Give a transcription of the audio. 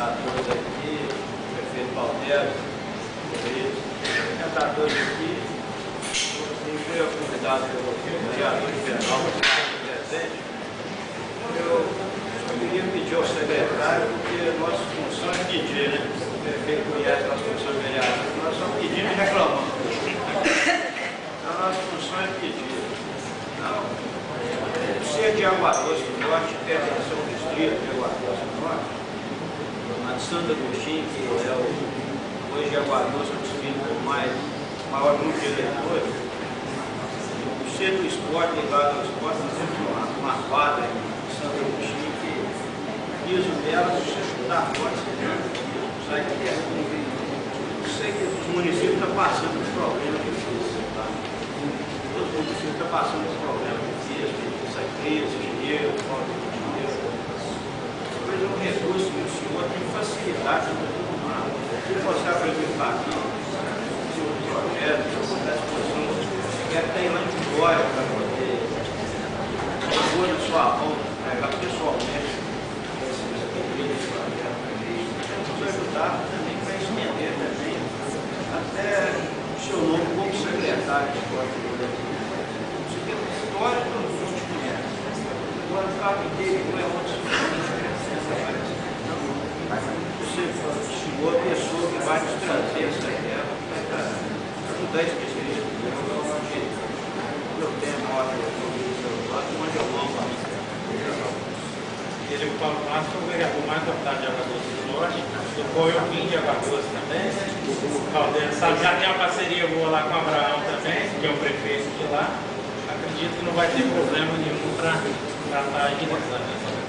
apresentadores aqui, o prefeito Palmeiras, os apresentadores aqui, inclusive eu convidado pelo vereador Fernal, presente. Eu queria pedir ao secretário, porque a nossa função é pedir, né? O prefeito conhece as funções de nós só pedimos e reclamamos. Então, a nossa função é pedir. Não, é, é, ser de água doce, norte, pertence ao distrito, Santo Agostinho, que é o, hoje é o distrito com mais, maior número de eleitores, o centro esporte ligado ao esporte, nós temos uma, uma quadra em Santo Agostinho que o piso dela, chutar forte, você sai de terra. Sei que os municípios estão passando por problemas difíceis, tá? Todos os municípios estão passando por problemas difíceis, essa crise, dinheiro, falta de dinheiro. Talvez um recurso que o senhor tem facilidade para todo mundo. Se você apresentar aqui, seu projeto, a disposição, ter lá em Vitória para poder pôr na sua mão, pegar pessoalmente esses pedidos, projetos. Vamos ajudar também para estender também até o seu nome como secretário de esporte do Brasil. Você tem uma história todos os conhecem. Agora o cabo inteiro não é outro Você estimou a pessoa que vai nos trazer essa vai ajudar esse especialista. Eu tenho a moto, onde eu vou, O Paulo Márcio, o vereador mais votado de Doce do Norte, do eu vim de Doce também. O Caldeira sabe, já tem uma parceria boa lá com o Abraão também, que é o prefeito de lá. Acredito que não vai ter problema nenhum para tratar a igreja.